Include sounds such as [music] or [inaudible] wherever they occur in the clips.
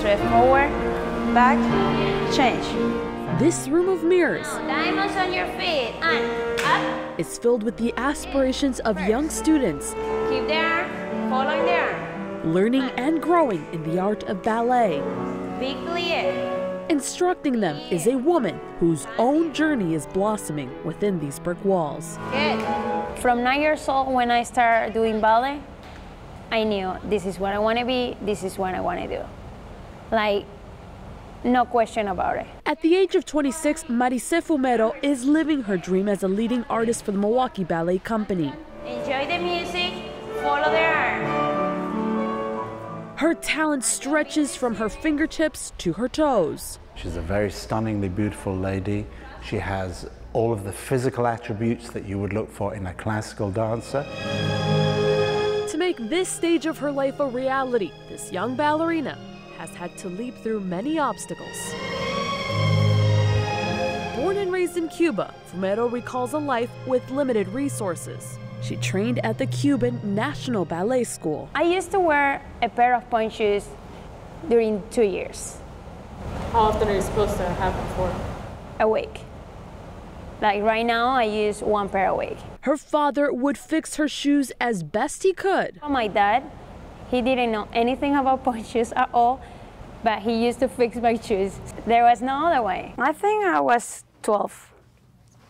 straight forward, back, change. This room of mirrors Diamonds on your feet, and up. is filled with the aspirations of young students Keep the arm, following the arm. learning and growing in the art of ballet. Be clear. Instructing them is a woman whose own journey is blossoming within these brick walls. Good. From nine years old, when I started doing ballet, I knew this is what I want to be, this is what I want to do. Like, no question about it. At the age of 26, Marice Fumero is living her dream as a leading artist for the Milwaukee Ballet Company. Enjoy the music, follow the arm. Her talent stretches from her fingertips to her toes. She's a very stunningly beautiful lady. She has all of the physical attributes that you would look for in a classical dancer. To make this stage of her life a reality, this young ballerina has had to leap through many obstacles. Born and raised in Cuba, Fumero recalls a life with limited resources. She trained at the Cuban National Ballet School. I used to wear a pair of pointe shoes during two years, How often are you supposed to have it for? a week. Like right now, I use one pair a week. Her father would fix her shoes as best he could. My dad, he didn't know anything about [laughs] pointe shoes at all, but he used to fix my shoes. There was no other way. I think I was 12.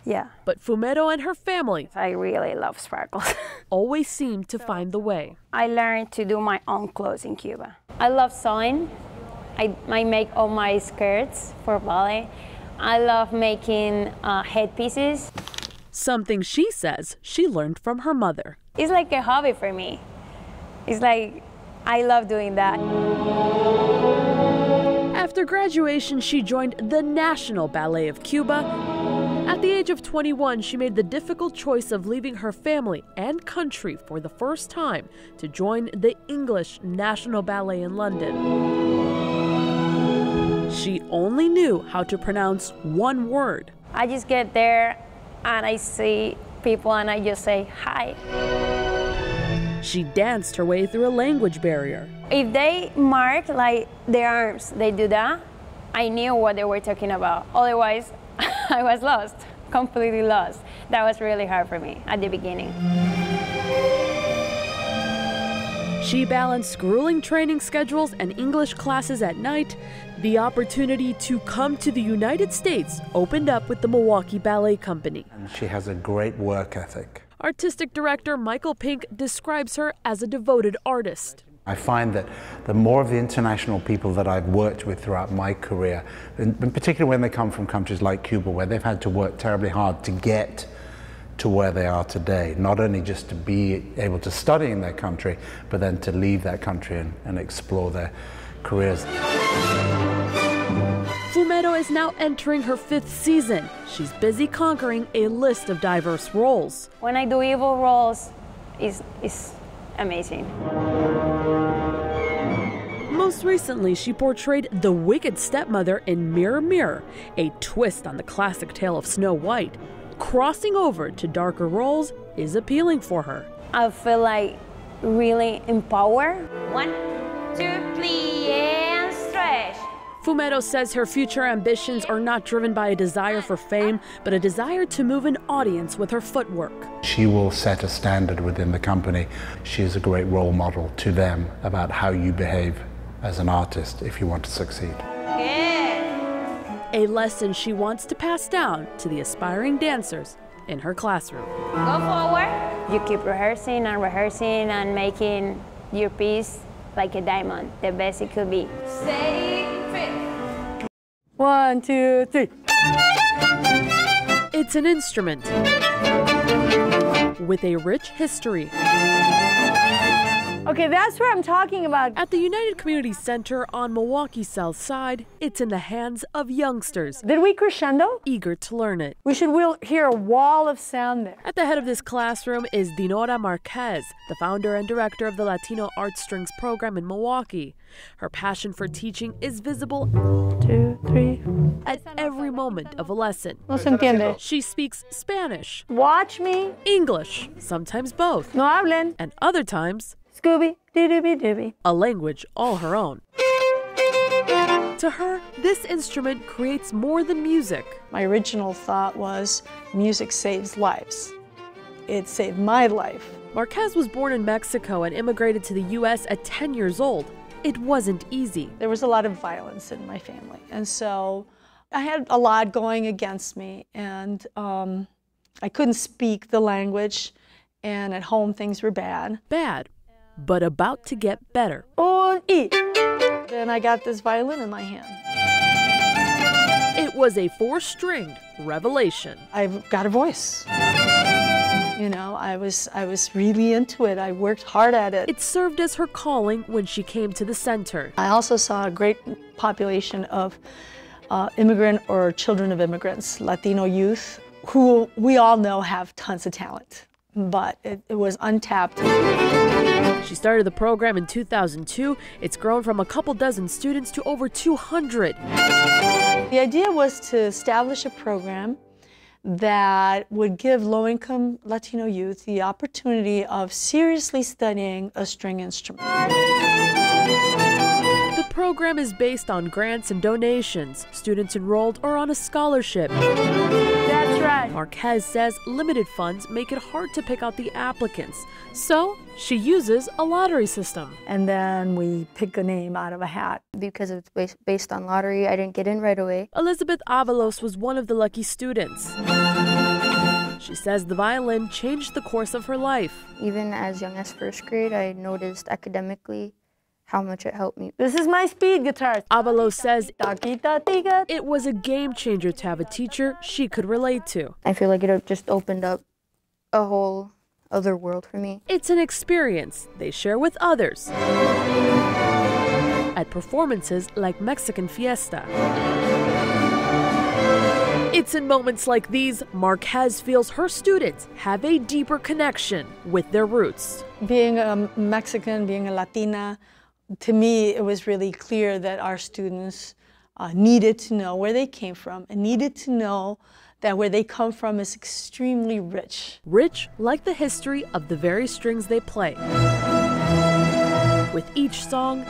Yeah. But Fumero and her family I really love sparkles. [laughs] always seemed to find the way. I learned to do my own clothes in Cuba. I love sewing. I, I make all my skirts for ballet. I love making uh, headpieces. Something she says she learned from her mother. It's like a hobby for me. It's like I love doing that. After graduation, she joined the National Ballet of Cuba. At the age of 21, she made the difficult choice of leaving her family and country for the first time to join the English National Ballet in London. She only knew how to pronounce one word. I just get there and I see people and I just say hi. She danced her way through a language barrier. If they mark like their arms, they do that, I knew what they were talking about. Otherwise, [laughs] I was lost, completely lost. That was really hard for me at the beginning. She balanced grueling training schedules and English classes at night. The opportunity to come to the United States opened up with the Milwaukee Ballet Company. And she has a great work ethic. Artistic director Michael Pink describes her as a devoted artist. I find that the more of the international people that I've worked with throughout my career, and particularly when they come from countries like Cuba, where they've had to work terribly hard to get to where they are today, not only just to be able to study in their country, but then to leave that country and, and explore their careers. Fumero is now entering her fifth season. She's busy conquering a list of diverse roles. When I do evil roles, it's, it's amazing. Most recently, she portrayed the wicked stepmother in Mirror Mirror, a twist on the classic tale of Snow White. Crossing over to darker roles is appealing for her. I feel like really empowered. One, two, three, and stretch. Fumero says her future ambitions are not driven by a desire for fame, but a desire to move an audience with her footwork. She will set a standard within the company. She is a great role model to them about how you behave as an artist if you want to succeed. Good. A lesson she wants to pass down to the aspiring dancers in her classroom. Go forward. You keep rehearsing and rehearsing and making your piece like a diamond, the best it could be. Stay fit. One, two, three. It's an instrument with a rich history. Okay, that's what I'm talking about. At the United Community Center on Milwaukee's South Side, it's in the hands of youngsters Did we crescendo? eager to learn it. We should hear a wall of sound there. At the head of this classroom is Dinorah Marquez, the founder and director of the Latino Arts Strings program in Milwaukee. Her passion for teaching is visible Two, three. at every moment of a lesson. No se entiende. She speaks Spanish, Watch me. English, sometimes both, No hablen. and other times Scooby. Doo dooby dooby. a language all her own. To her, this instrument creates more than music. My original thought was music saves lives. It saved my life. Marquez was born in Mexico and immigrated to the U.S. at 10 years old. It wasn't easy. There was a lot of violence in my family. And so I had a lot going against me, and um, I couldn't speak the language, and at home things were bad. Bad, but about to get better. Un y. Then I got this violin in my hand. It was a four stringed revelation. I've got a voice. You know, I was I was really into it. I worked hard at it. It served as her calling when she came to the center. I also saw a great population of uh, immigrant or children of immigrants, Latino youth, who we all know have tons of talent, but it, it was untapped. She started the program in 2002. It's grown from a couple dozen students to over 200. The idea was to establish a program that would give low income Latino youth the opportunity of seriously studying a string instrument. The program is based on grants and donations. Students enrolled are on a scholarship. That's. Marquez says limited funds make it hard to pick out the applicants. So she uses a lottery system. And then we pick a name out of a hat. because it's bas- based on lottery. I didn't get in right away. Elizabeth Avalos was one of the lucky students. She says the violin changed the course of her life. Even as young as first grade, I noticed academically how much it helped me. This is my speed guitar. Avalos says it was a game changer to have a teacher she could relate to. I feel like it just opened up a whole other world for me. It's an experience they share with others at performances like Mexican Fiesta. It's in moments like these Marquez feels her students have a deeper connection with their roots. Being a Mexican, being a Latina, to me, it was really clear that our students uh, needed to know where they came from and needed to know that where they come from is extremely rich. Rich like the history of the very strings they play. With each song,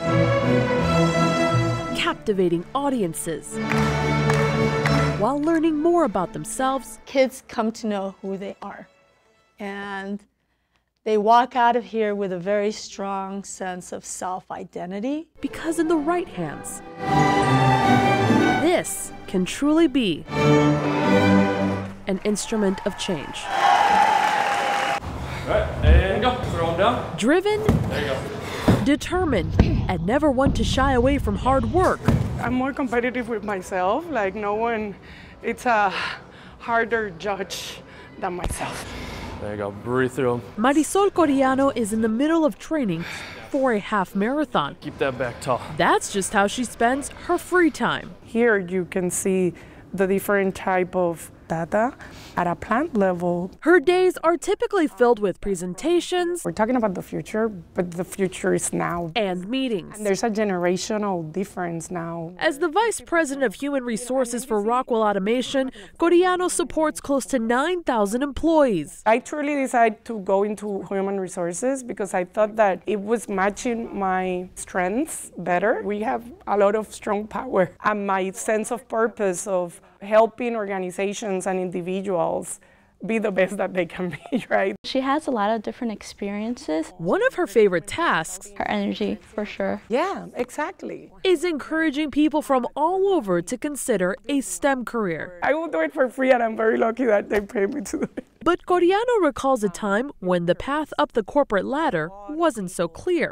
captivating audiences while learning more about themselves Kids come to know who they are. And they walk out of here with a very strong sense of self identity. because in the right hands, this can truly be an instrument of change. Right, and go. Throw them down. Driven, There you go. determined, and never one to shy away from hard work. I'm more competitive with myself. Like no one, it's a harder judge than myself. There you go. Breathe through them. Marisol Coriano is in the middle of training for a half marathon. Keep that back tall. That's just how she spends her free time. Here you can see the different type of data at a plant level. Her days are typically filled with presentations We're talking about the future, but the future is now. and meetings. And there's a generational difference now. As the Vice President of Human Resources for Rockwell Automation, Coriano supports close to 9,000 employees. I truly decided to go into human resources because I thought that it was matching my strengths better. We have a lot of strong power [laughs] and my sense of purpose of helping organizations and individuals be the best that they can [laughs] be, right? She has a lot of different experiences. One of her favorite tasks Her energy, for sure. Yeah, exactly. is encouraging people from all over to consider a STEM career. I will do it for free and I'm very lucky that they pay me to do it. But Coriano recalls a time when the path up the corporate ladder wasn't so clear.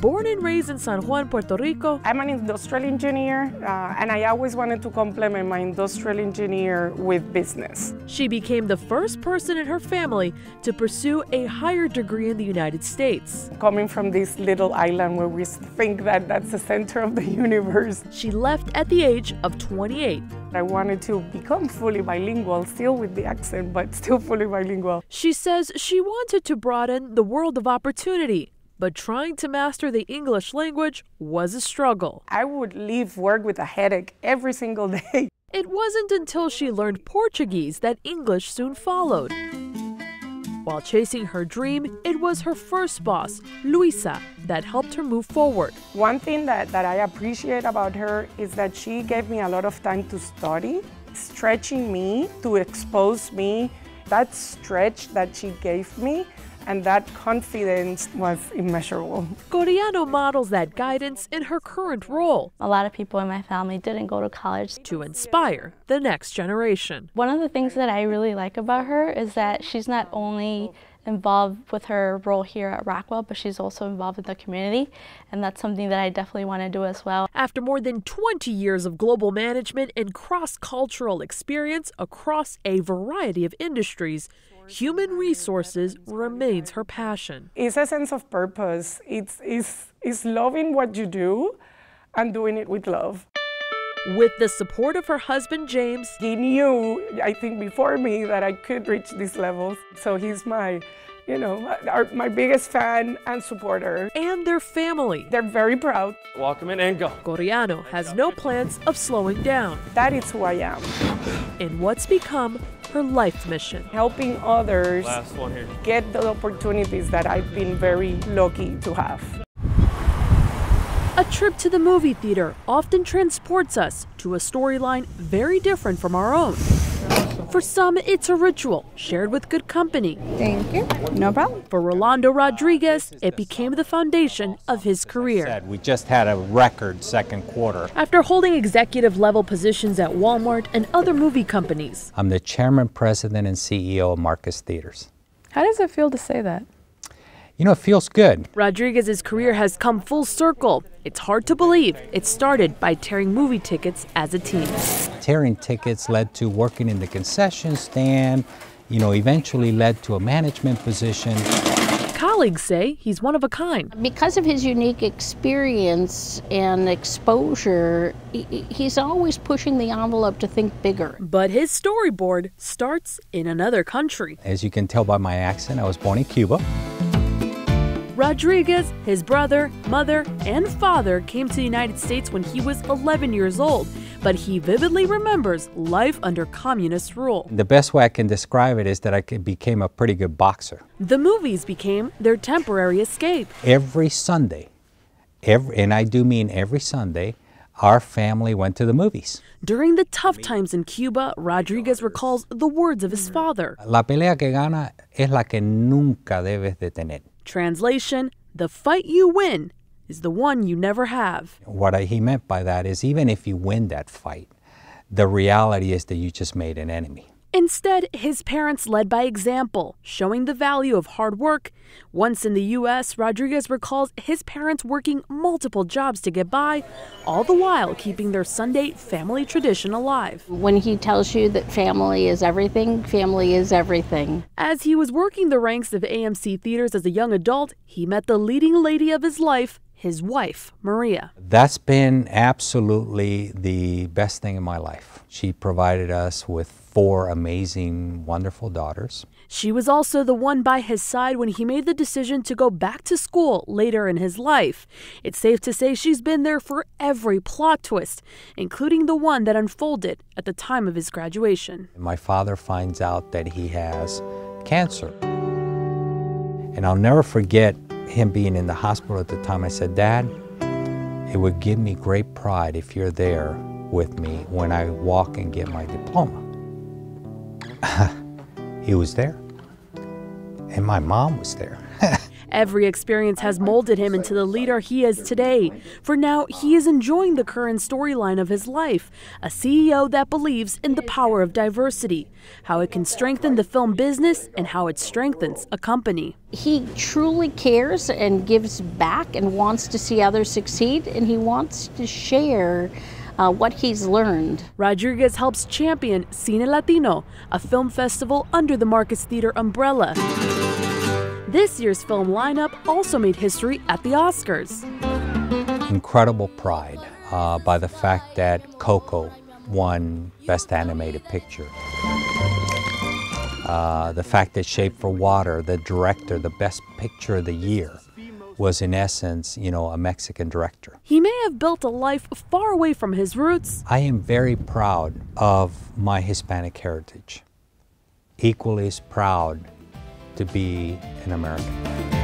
Born and raised in San Juan, Puerto Rico, I'm an industrial engineer uh, and I always wanted to complement my industrial engineer with business. she became the first person in her family to pursue a higher degree in the United States. Coming from this little island where we think that that's the center of the [laughs] universe, She left at the age of 28. I wanted to become fully bilingual, still with the accent, but still fully bilingual. She says she wanted to broaden the world of opportunity, but trying to master the English language was a struggle. I would leave work with a headache every single [laughs] day. It wasn't until she learned Portuguese that English soon followed. While chasing her dream, it was her first boss, Luisa, that helped her move forward. One thing that, that I appreciate about her is that she gave me a lot of time to study, stretching me to expose me. That stretch that she gave me and that confidence was immeasurable. Coriano models that guidance in her current role. A lot of people in my family didn't go to college. To inspire the next generation. One of the things that I really like about her is that she's not only involved with her role here at Rockwell, but she's also involved in the community, and that's something that I definitely want to do as well. After more than 20 years of global management and cross cultural experience across a variety of industries, human resources remains her passion. It's a sense of purpose, it's, it's, it's loving what you do and doing it with love. With the support of her husband, James, he knew, I think, before me that I could reach these levels. So he's my, you know, our, my biggest fan and supporter. And their family. They're very proud. Welcome in and go. Coriano has no plans of slowing down. That is who I am. In what's become her life mission. Helping others Last one here. get the opportunities that I've been very lucky to have. A trip to the movie theater often transports us to a storyline very different from our own. For some, it's a ritual shared with good company. Thank you. No problem. For Rolando Rodriguez, it became the foundation of his career. We just had a record second quarter. After holding executive level positions at Walmart and other movie companies, I'm the chairman, president, and CEO of Marcus Theatres. How does it feel to say that? You know, it feels good. Rodriguez's career has come full circle. It's hard to believe it started by tearing movie tickets as a teen. Tearing tickets led to working in the concession stand, you know, eventually led to a management position. Colleagues say he's one of a kind. Because of his unique experience and exposure, he's always pushing the envelope to think bigger. But his storyboard starts in another country. As you can tell by my accent, I was born in Cuba. Rodriguez, his brother, mother, and father came to the United States when he was 11 years old, but he vividly remembers life under communist rule. The best way I can describe it is that I became a pretty good boxer. The movies became their temporary escape. Every Sunday, every, and I do mean every Sunday, our family went to the movies. During the tough times in Cuba, Rodriguez recalls the words of his father. La pelea que gana es la que nunca debes de tener. Translation The fight you win is the one you never have. What he meant by that is even if you win that fight, the reality is that you just made an enemy. Instead, his parents led by example, showing the value of hard work. Once in the U.S., Rodriguez recalls his parents working multiple jobs to get by, all the while keeping their Sunday family tradition alive. When he tells you that family is everything, family is everything. As he was working the ranks of AMC theaters as a young adult, he met the leading lady of his life, his wife, Maria. That's been absolutely the best thing in my life. She provided us with four amazing, wonderful daughters. She was also the one by his side when he made the decision to go back to school later in his life. It's safe to say she's been there for every plot twist, including the one that unfolded at the time of his graduation. My father finds out that he has cancer. And I'll never forget him being in the hospital at the time. I said, Dad, it would give me great pride if you're there with me when I walk and get my diploma. [laughs] he was there. And my mom was there. [laughs] Every experience has molded him into the leader he is today. For now, he is enjoying the current storyline of his life a CEO that believes in the power of diversity, how it can strengthen the film business, and how it strengthens a company. He truly cares and gives back and wants to see others succeed, and he wants to share. Uh, what he's learned. Rodriguez helps champion Cine Latino, a film festival under the Marcus Theatre umbrella. This year's film lineup also made history at the Oscars. Incredible pride uh, by the fact that Coco won Best Animated Picture. Uh, the fact that Shape of Water, the director, the best picture of the year, was in essence, you know, a Mexican director. He may have built a life far away from his roots. I am very proud of my Hispanic heritage. Equally as proud to be an American.